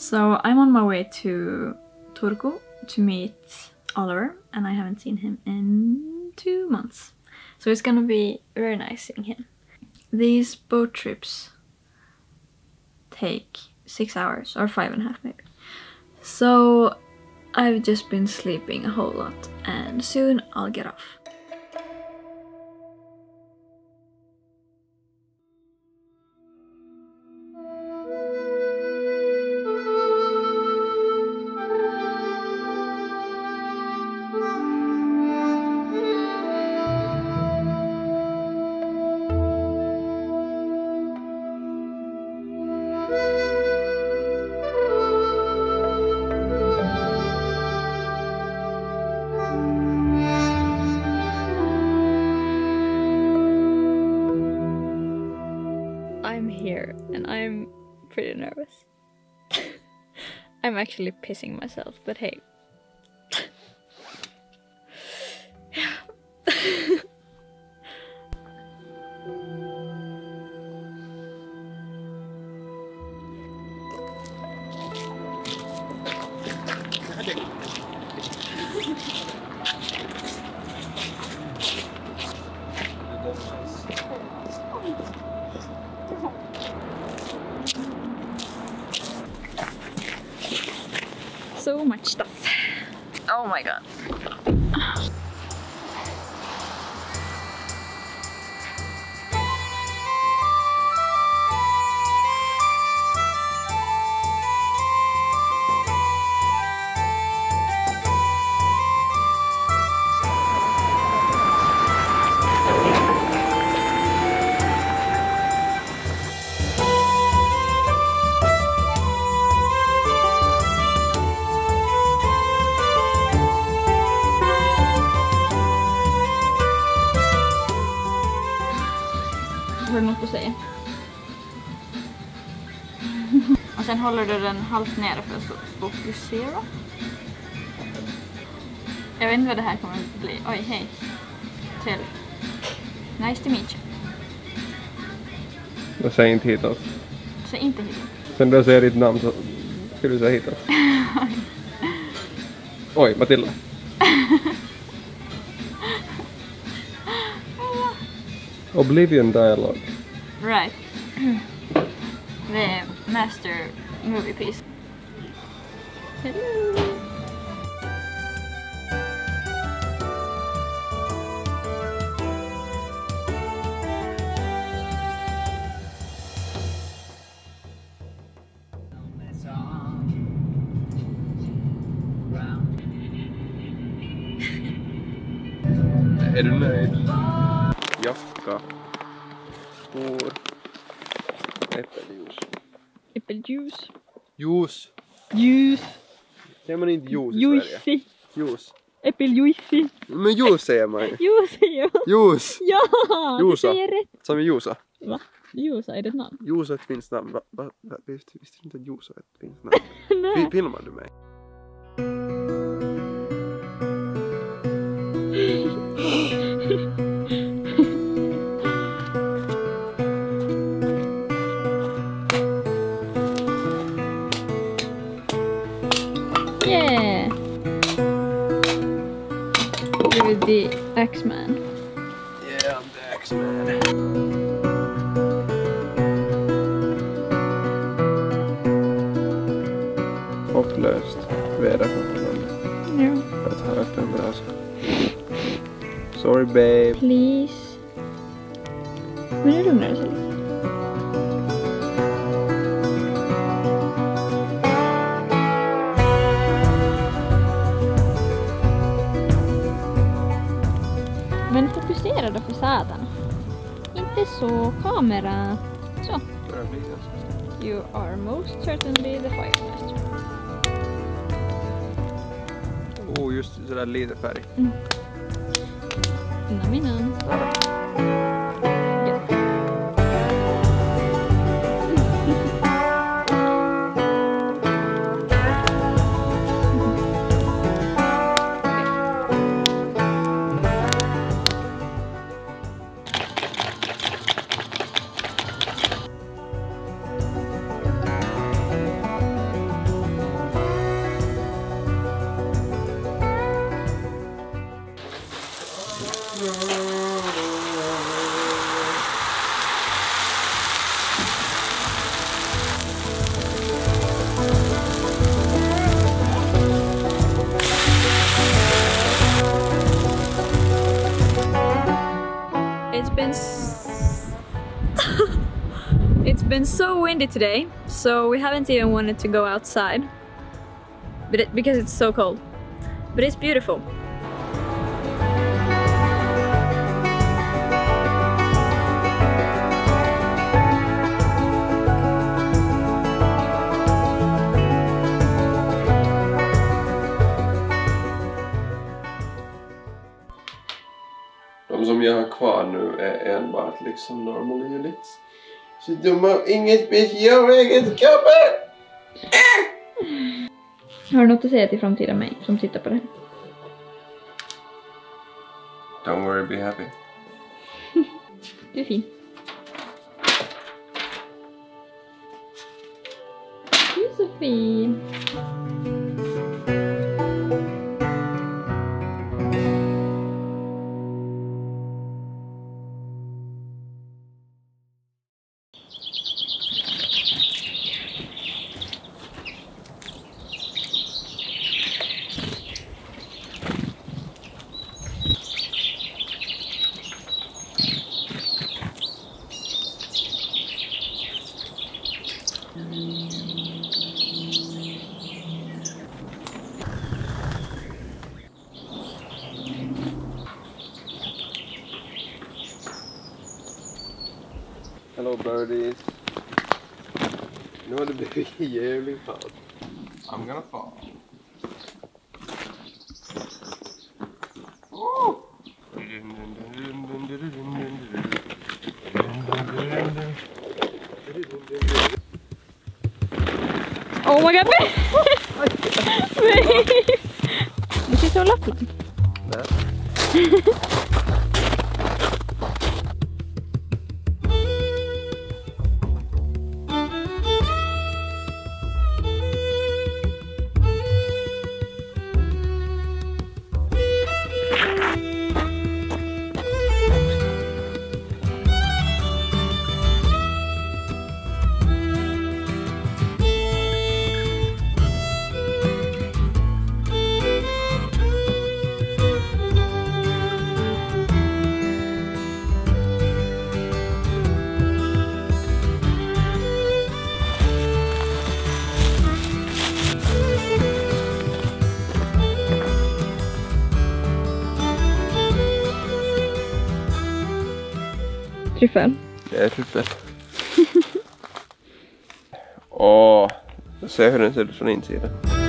So I'm on my way to Turku to meet Oliver, and I haven't seen him in two months. So it's gonna be very nice seeing him. These boat trips take six hours or five and a half maybe. So I've just been sleeping a whole lot, and soon I'll get off. Here and I'm pretty nervous. I'm actually pissing myself, but hey. my god. Du säga? Och sen håller du den halvt nere för att fokusera. Jag vet inte vad det här kommer att bli. Oj, hej. Trevligt. Nice to meet you. Jag säger inte hitåt. Säg inte hit. Sen när jag säger ditt namn så ska du säga hitåt. Oj, Matilda. Oblivion Dialogue. Right. the master movie piece. Hello. Du nöjd? Jacka. Äppeljuice. Äppeljuice. Juice. Juice. Säger man inte juice i Sverige? Juicy. Juice. Äppeljuicy. Men juice säger man ju. Juice säger jag. Juice. Ja! Du säger rätt. Sa vi Juusa? Va? Juusa, är det ett namn? Juusa är ett finskt namn. Va, va, va, visste, du inte att Juusa är ett finskt namn? Nej. Fi- Filmar du mig? Hopplöst väderförhållande Ja. för att ha öppen brasa. Sorry babe. Please. Men nu lugnar det sig lite. Men fokusera då för satan. Inte så, kamera. Så. You are most certainly the fire master och just sådär lederfärg. Mm. Innan, innan. Been so windy today, so we haven't even wanted to go outside. But it, because it's so cold. But it's beautiful. De som jag har kvar nu är enbart liksom normal units. Så de har inget specialegenskaper! Har du något att säga till framtida mig som tittar på det? Don't worry, be happy. Du är fin. Du är så fin. Hello birdies. Nu har det blivit jävligt kallt. I'm gonna fall. Oh! Oh my god! Nej! Du kan hålla på. Nej. Tryffel. Det är tryffel. Åh, se hur den ser ut från insidan.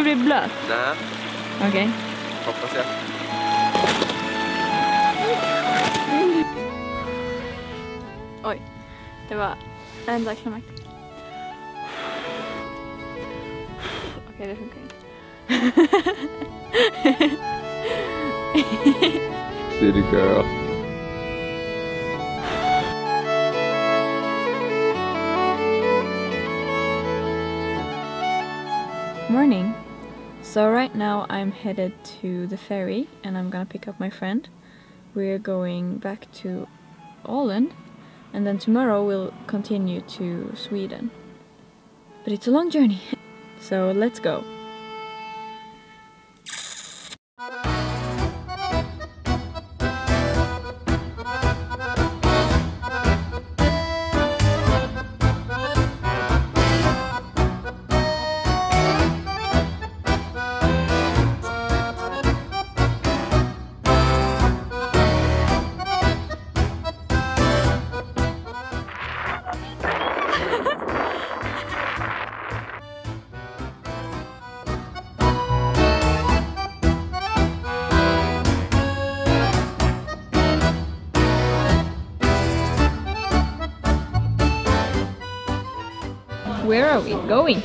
Du bli blöt? Nej, Okej. hoppas jag. Oj. Det var en dagsklimax. Okej, det funkar inte. City girl. Morning. So right now I'm headed to the ferry and I'm gonna pick up my friend. We're going back to Åland and then tomorrow we'll continue to Sweden. But it's a long journey. So let's go. Where are we going?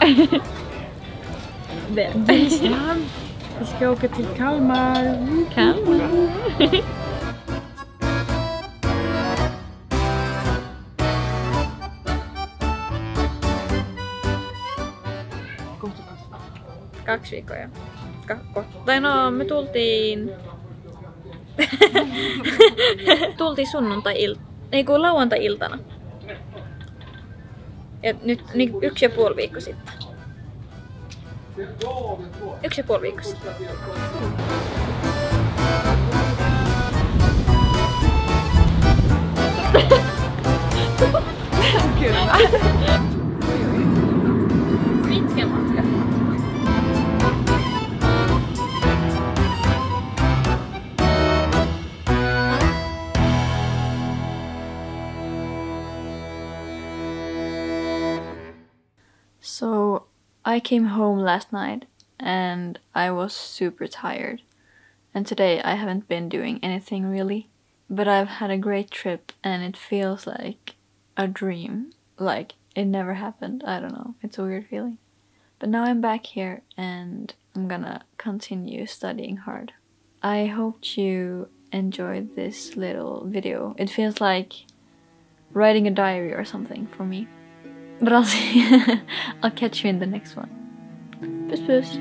There. Nynäshamn. Vi ska åka till Kalmar. Kalmar. Kaksi viikkoa jo. Kakko. Tai no, me tultiin... tultiin sunnuntai-il... Ei kun lauantai-iltana. Ja nyt niin yksi ja puoli viikko sitten. Yksi ja puoli viikko sitten. I came home last night and I was super tired. And today I haven't been doing anything really. But I've had a great trip and it feels like a dream. Like it never happened. I don't know. It's a weird feeling. But now I'm back here and I'm gonna continue studying hard. I hope you enjoyed this little video. It feels like writing a diary or something for me. But I'll see. I'll catch you in the next one. Puss puss.